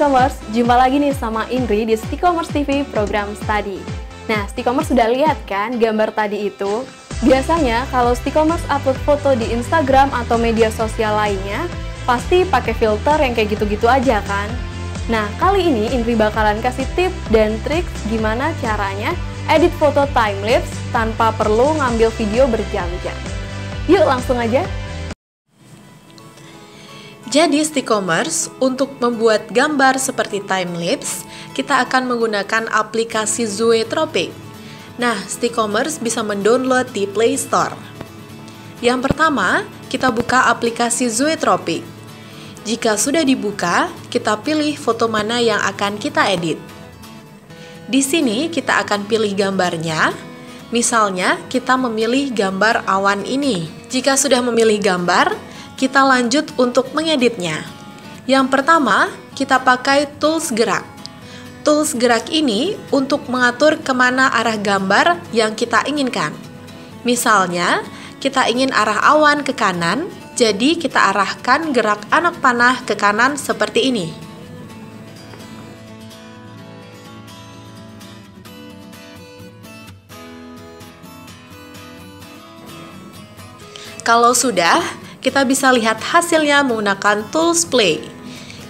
Halo Sticomers, jumpa lagi nih sama Indri di Sticomers TV program study. Nah, Sticomers sudah lihat kan gambar tadi itu? Biasanya kalau Sticomers upload foto di Instagram atau media sosial lainnya, pasti pakai filter yang kayak gitu-gitu aja kan? Nah, kali ini Indri bakalan kasih tip dan trik gimana caranya edit foto timelapse tanpa perlu ngambil video berjam-jam. Yuk langsung aja jadi Stickomers, untuk membuat gambar seperti timelapse, kita akan menggunakan aplikasi Zoetropic. Nah, Stickomers bisa mendownload di Play Store. Yang pertama, kita buka aplikasi Zoetropic. Jika sudah dibuka, kita pilih foto mana yang akan kita edit. Di sini kita akan pilih gambarnya. Misalnya, kita memilih gambar awan ini. Jika sudah memilih gambar, kita lanjut untuk mengeditnya. Yang pertama, kita pakai tools gerak. Tools gerak ini untuk mengatur ke mana arah gambar yang kita inginkan. Misalnya, kita ingin arah awan ke kanan, jadi kita arahkan gerak anak panah ke kanan seperti ini. Kalau sudah, kita bisa lihat hasilnya menggunakan Tools Play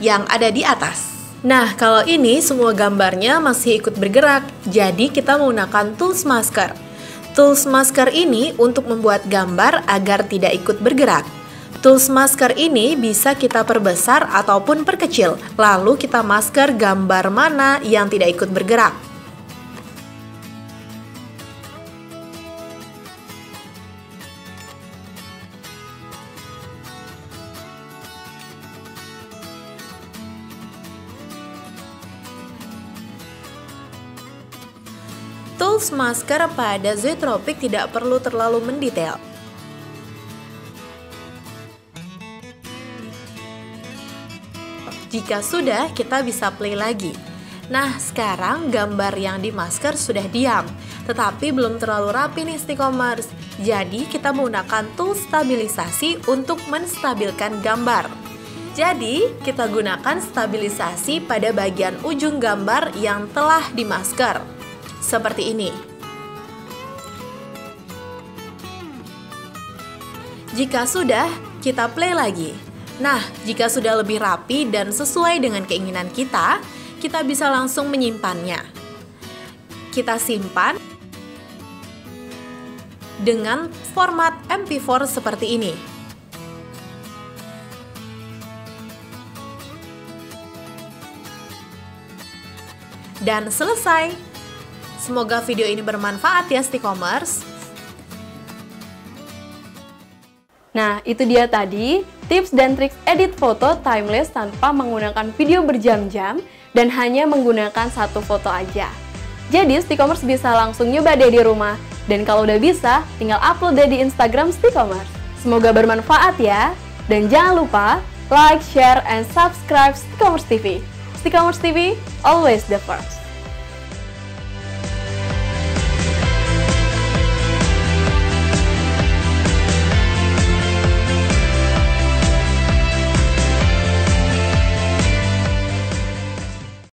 yang ada di atas. Nah, kalau ini semua gambarnya masih ikut bergerak, jadi kita menggunakan Tools Masker. Tools Masker ini untuk membuat gambar agar tidak ikut bergerak. Tools masker ini bisa kita perbesar ataupun perkecil, lalu kita masker gambar mana yang tidak ikut bergerak. Tools masker pada Zoetropic tidak perlu terlalu mendetail. Jika sudah, kita bisa play lagi. Nah, sekarang gambar yang di masker sudah diam, tetapi belum terlalu rapi nih stikomers. Jadi, kita menggunakan tool stabilisasi untuk menstabilkan gambar. Jadi, kita gunakan stabilisasi pada bagian ujung gambar yang telah di masker seperti ini. Jika sudah, kita play lagi. Nah, jika sudah lebih rapi dan sesuai dengan keinginan kita, kita bisa langsung menyimpannya. Kita simpan dengan format MP4 seperti ini. Dan selesai. Semoga video ini bermanfaat ya Stickomers. Nah, itu dia tadi tips dan trik edit foto timeless tanpa menggunakan video berjam-jam dan hanya menggunakan satu foto aja. Jadi, Stickomers bisa langsung nyoba deh di rumah. Dan kalau udah bisa, tinggal upload deh di Instagram Stickomers. Semoga bermanfaat ya. Dan jangan lupa like, share, and subscribe Stickomers TV. Stickomers TV, always the first.